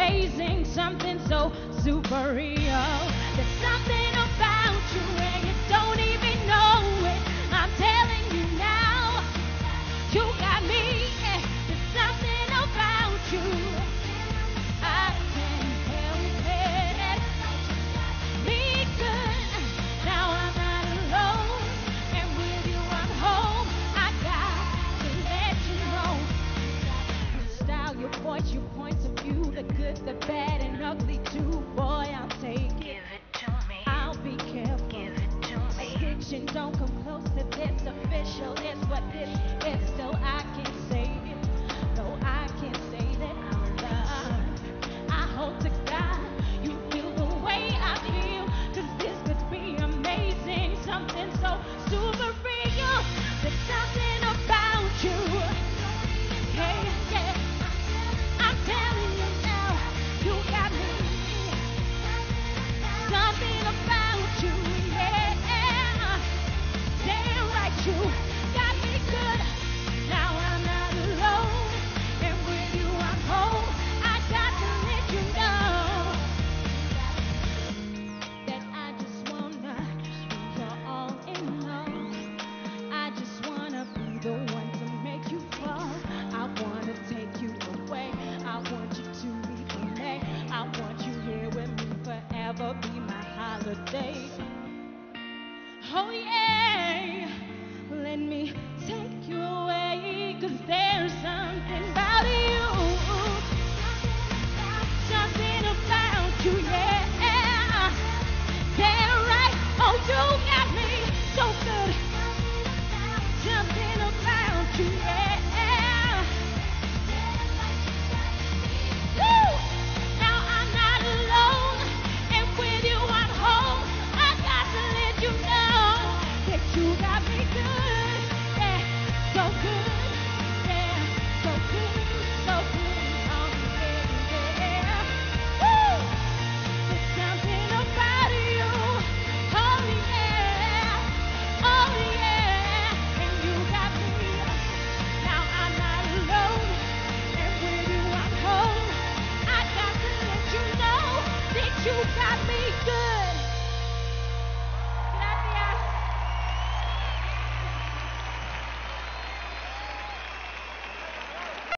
amazing, something so superior. There's something about you. want your points of view, the good, the bad, and ugly too. Boy, I'll take it. Give it to me. I'll be careful. Give it to me. Addiction don't come close to this. Official It's what this is. So today. Oh, yeah, let me tell good.